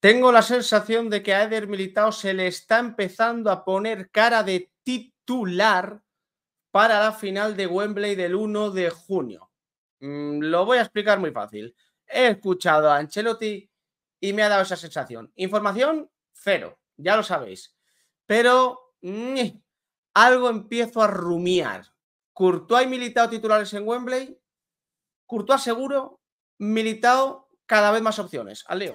Tengo la sensación de que a Eder Militao se le está empezando a poner cara de titular para la final de Wembley del 1 de junio. Mm, lo voy a explicar muy fácil. He escuchado a Ancelotti y me ha dado esa sensación. Información, cero, ya lo sabéis. Pero algo empiezo a rumiar. ¿Courtois y Militao titulares en Wembley? ¿Courtois seguro? ¿Militao cada vez más opciones? Al Leo.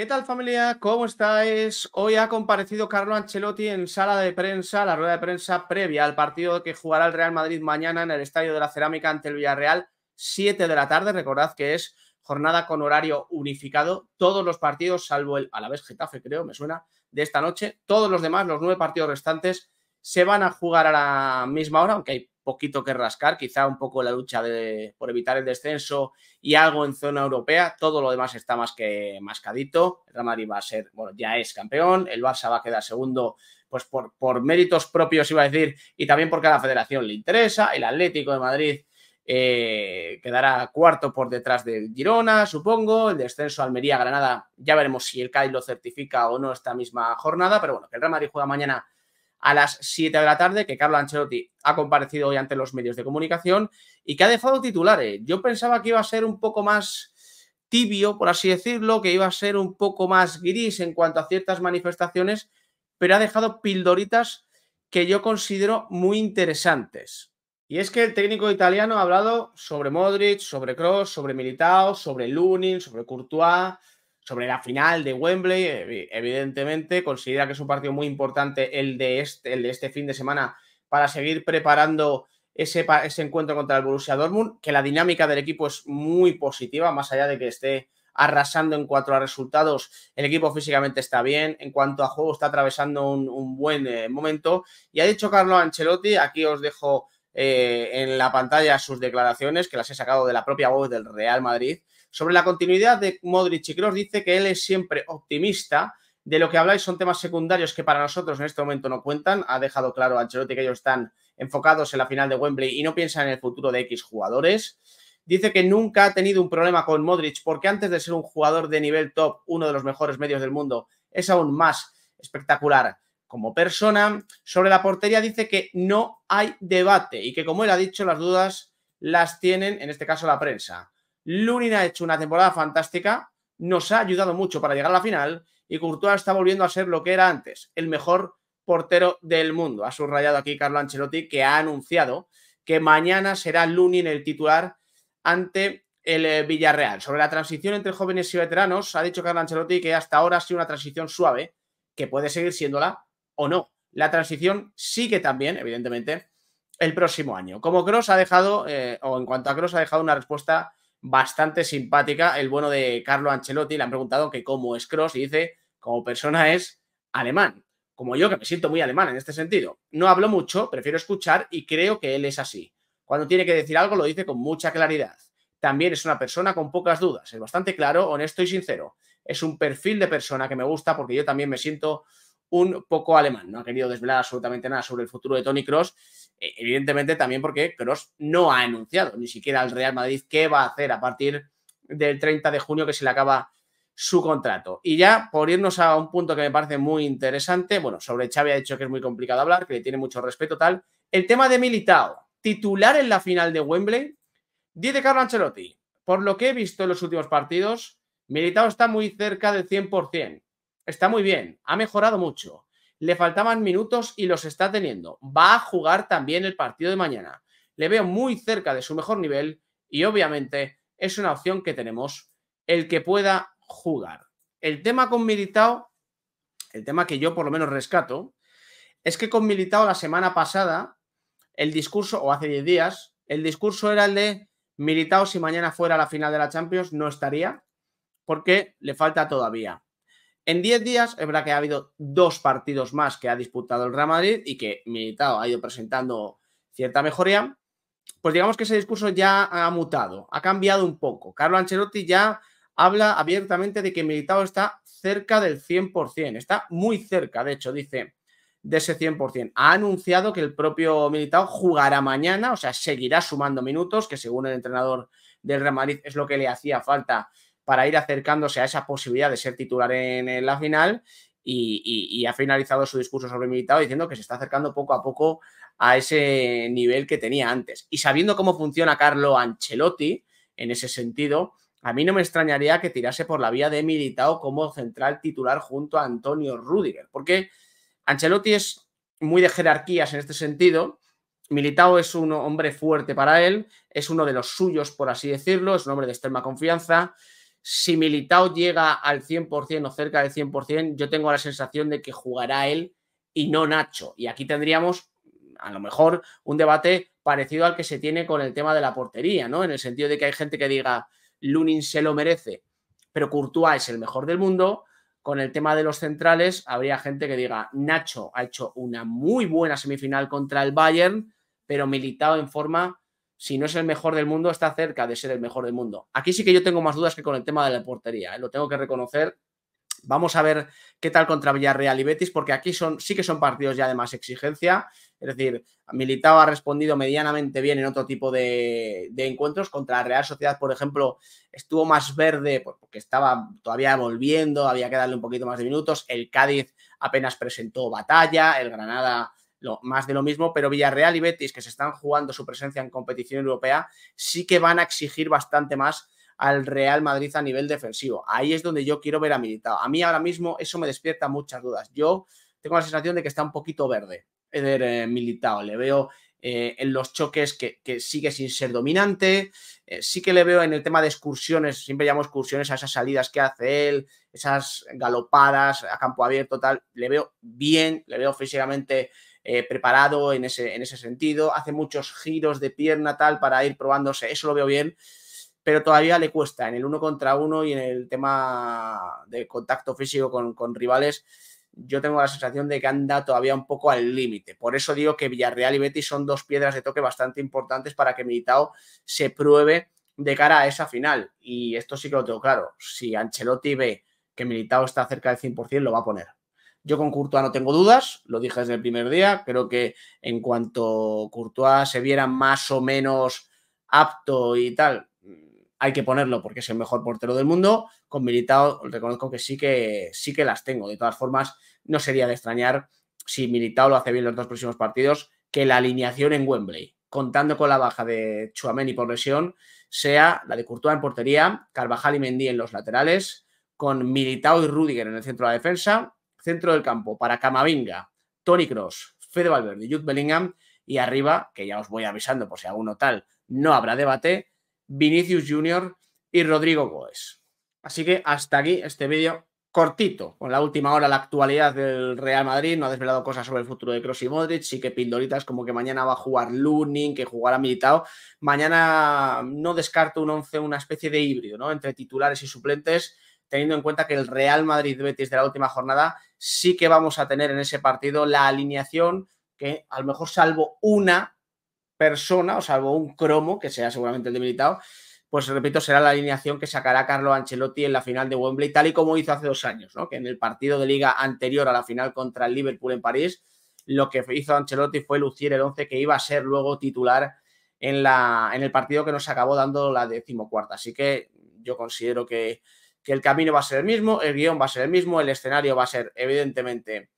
¿Qué tal familia? ¿Cómo estáis? Hoy ha comparecido Carlo Ancelotti en sala de prensa, la rueda de prensa previa al partido que jugará el Real Madrid mañana en el Estadio de la Cerámica ante el Villarreal, 7 de la tarde. Recordad que es jornada con horario unificado. Todos los partidos, salvo el a la vez Getafe, creo, me suena, de esta noche. Todos los demás, los nueve partidos restantes, se van a jugar a la misma hora, aunque hay poquito que rascar, quizá un poco la lucha de, por evitar el descenso y algo en zona europea. Todo lo demás está más que mascadito. El Real Madrid va a ser, bueno, ya es campeón. El Barça va a quedar segundo, pues por, por méritos propios, iba a decir, y también porque a la federación le interesa. El Atlético de Madrid eh, quedará cuarto por detrás de Girona, supongo. El descenso Almería-Granada, ya veremos si el Cádiz lo certifica o no esta misma jornada. Pero bueno, que el Real Madrid juega mañana a las 7 de la tarde, que Carlo Ancelotti ha comparecido hoy ante los medios de comunicación y que ha dejado titulares. Yo pensaba que iba a ser un poco más tibio, por así decirlo, que iba a ser un poco más gris en cuanto a ciertas manifestaciones, pero ha dejado pildoritas que yo considero muy interesantes. Y es que el técnico italiano ha hablado sobre Modric, sobre Cross, sobre Militao, sobre Lunin, sobre Courtois, sobre la final de Wembley. Evidentemente, considera que es un partido muy importante el de este, el de este fin de semana para seguir preparando ese, ese encuentro contra el Borussia Dortmund, que la dinámica del equipo es muy positiva, más allá de que esté arrasando en cuanto a resultados, el equipo físicamente está bien, en cuanto a juego está atravesando un, buen eh, momento. Y ha dicho Carlo Ancelotti, aquí os dejo eh, en la pantalla sus declaraciones, que las he sacado de la propia voz del Real Madrid, sobre la continuidad de Modric y Kroos dice que él es siempre optimista. De lo que habláis son temas secundarios que para nosotros en este momento no cuentan. Ha dejado claro Ancelotti que ellos están enfocados en la final de Wembley y no piensan en el futuro de X jugadores. Dice que nunca ha tenido un problema con Modric porque antes de ser un jugador de nivel top, uno de los mejores medios del mundo, es aún más espectacular como persona. Sobre la portería dice que no hay debate y que como él ha dicho, las dudas las tienen, en este caso, la prensa. Lunin ha hecho una temporada fantástica, nos ha ayudado mucho para llegar a la final y Courtois está volviendo a ser lo que era antes, el mejor portero del mundo. Ha subrayado aquí Carlo Ancelotti que ha anunciado que mañana será Lunin el titular ante el eh, Villarreal. Sobre la transición entre jóvenes y veteranos, ha dicho Carlo Ancelotti que hasta ahora ha sido una transición suave, que puede seguir siéndola o no. La transición sigue también, evidentemente, el próximo año. Como Cross ha dejado, eh, o en cuanto a Cross ha dejado una respuesta bastante simpática el bueno de Carlo Ancelotti. Le han preguntado que cómo es Cross y dice, como persona es alemán, como yo que me siento muy alemán en este sentido. No hablo mucho, prefiero escuchar y creo que él es así. Cuando tiene que decir algo lo dice con mucha claridad. También es una persona con pocas dudas, es bastante claro, honesto y sincero. Es un perfil de persona que me gusta porque yo también me siento un poco alemán. No ha querido desvelar absolutamente nada sobre el futuro de Tony Cross e, evidentemente también porque Cross no ha anunciado ni siquiera al Real Madrid qué va a hacer a partir del 30 de junio que se le acaba su contrato. Y ya por irnos a un punto que me parece muy interesante, bueno, sobre Xavi ha dicho que es muy complicado hablar, que le tiene mucho respeto, tal. El tema de Militao, titular en la final de Wembley, dice Carlo Ancelotti, por lo que he visto en los últimos partidos, Militao está muy cerca del 100%. Está muy bien, ha mejorado mucho le faltaban minutos y los está teniendo. Va a jugar también el partido de mañana. Le veo muy cerca de su mejor nivel y obviamente es una opción que tenemos el que pueda jugar. El tema con Militao, el tema que yo por lo menos rescato, es que con Militao la semana pasada, el discurso, o hace 10 días, el discurso era el de Militao si mañana fuera la final de la Champions no estaría porque le falta todavía. En 10 días, es verdad que ha habido dos partidos más que ha disputado el Real Madrid y que Militao ha ido presentando cierta mejoría. Pues digamos que ese discurso ya ha mutado, ha cambiado un poco. Carlo Ancelotti ya habla abiertamente de que Militao está cerca del 100%, está muy cerca, de hecho, dice, de ese 100%. Ha anunciado que el propio Militao jugará mañana, o sea, seguirá sumando minutos, que según el entrenador del Real Madrid es lo que le hacía falta para ir acercándose a esa posibilidad de ser titular en, la final. Y, ha finalizado su discurso sobre Militao diciendo que se está acercando poco a poco a ese nivel que tenía antes. Y sabiendo cómo funciona Carlo Ancelotti en ese sentido, a mí no me extrañaría que tirase por la vía de Militao como central titular junto a Antonio Rudiger, porque Ancelotti es muy de jerarquías en este sentido. Militao es un hombre fuerte para él, es uno de los suyos, por así decirlo, es un hombre de extrema confianza. Si Militao llega al 100% o cerca del 100%, yo tengo la sensación de que jugará él y no Nacho. Y aquí tendríamos, a lo mejor, un debate parecido al que se tiene con el tema de la portería, ¿no? En el sentido de que hay gente que diga, Lunin se lo merece, pero Courtois es el mejor del mundo. Con el tema de los centrales, habría gente que diga, Nacho ha hecho una muy buena semifinal contra el Bayern, pero militado en forma, si no es el mejor del mundo, está cerca de ser el mejor del mundo. Aquí sí que yo tengo más dudas que con el tema de la portería, ¿eh? lo tengo que reconocer. Vamos a ver qué tal contra Villarreal y Betis, porque aquí son, sí que son partidos ya de más exigencia. Es decir, Militao ha respondido medianamente bien en otro tipo de, encuentros. Contra la Real Sociedad, por ejemplo, estuvo más verde porque estaba todavía volviendo, había que darle un poquito más de minutos. El Cádiz apenas presentó batalla, el Granada lo, más de lo mismo, pero Villarreal y Betis, que se están jugando su presencia en competición europea, sí que van a exigir bastante más al Real Madrid a nivel defensivo. Ahí es donde yo quiero ver a Militao. A mí ahora mismo eso me despierta muchas dudas. Yo tengo la sensación de que está un poquito verde. Eh, Militao. Le veo eh, en los choques que, sigue sin ser dominante. Eh, sí que le veo en el tema de excursiones, siempre llamo excursiones a esas salidas que hace él, esas galopadas a campo abierto, tal. Le veo bien, le veo físicamente preparado en ese, en ese sentido. Hace muchos giros de pierna, tal, para ir probándose. Eso lo veo bien. Pero todavía le cuesta en el uno contra uno y en el tema de contacto físico con, con rivales yo tengo la sensación de que anda todavía un poco al límite. Por eso digo que Villarreal y Betis son dos piedras de toque bastante importantes para que Militao se pruebe de cara a esa final. Y esto sí que lo tengo claro. Si Ancelotti ve que Militao está cerca del 100%, lo va a poner. Yo con Courtois no tengo dudas, lo dije desde el primer día. Creo que en cuanto Courtois se viera más o menos apto y tal, hay que ponerlo porque es el mejor portero del mundo. Con Militao reconozco que sí que sí que las tengo. De todas formas, no sería de extrañar si Militao lo hace bien los dos próximos partidos, que la alineación en Wembley, contando con la baja de Chuameni por lesión, sea la de Courtois en portería, Carvajal y Mendy en los laterales, con Militao y Rudiger en el centro de la defensa, centro del campo para Camavinga, Tony Cross, Fede Valverde y Jude Bellingham, y arriba, que ya os voy avisando por si alguno tal, no habrá debate, Vinicius Junior y Rodrigo Goes. Así que hasta aquí este vídeo cortito, con la última hora la actualidad del Real Madrid, no ha desvelado cosas sobre el futuro de Kroos y Modric, sí que pildoritas como que mañana va a jugar Lunin, que jugará militado. Mañana no descarto un 11, una especie de híbrido, ¿no? Entre titulares y suplentes, teniendo en cuenta que el Real Madrid-Betis de la última jornada sí que vamos a tener en ese partido la alineación que a lo mejor salvo una persona, o salvo un cromo, que sea seguramente el de Militao, pues repito, será la alineación que sacará Carlo Ancelotti en la final de Wembley, tal y como hizo hace dos años, ¿no? que en el partido de liga anterior a la final contra el Liverpool en París, lo que hizo Ancelotti fue lucir el 11 que iba a ser luego titular en, la, en el partido que nos acabó dando la decimocuarta. Así que yo considero que, que el camino va a ser el mismo, el guion va a ser el mismo, el escenario va a ser evidentemente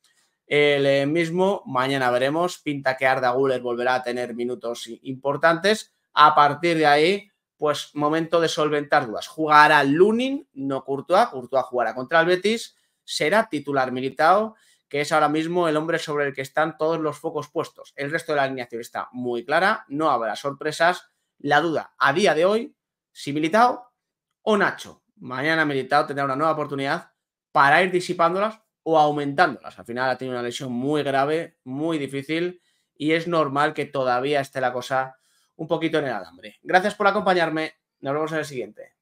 el eh, mismo. Mañana veremos. Pinta que Arda Guller volverá a tener minutos importantes. A partir de ahí, pues momento de solventar dudas. Jugará Lunin, no Courtois. Courtois jugará contra el Betis. Será titular militado, que es ahora mismo el hombre sobre el que están todos los focos puestos. El resto de la alineación está muy clara. No habrá sorpresas. La duda a día de hoy, si militado o Nacho. Mañana militado tendrá una nueva oportunidad para ir disipándolas o aumentándolas. Al final ha tenido una lesión muy grave, muy difícil y es normal que todavía esté la cosa un poquito en el alambre. Gracias por acompañarme. Nos vemos en el siguiente.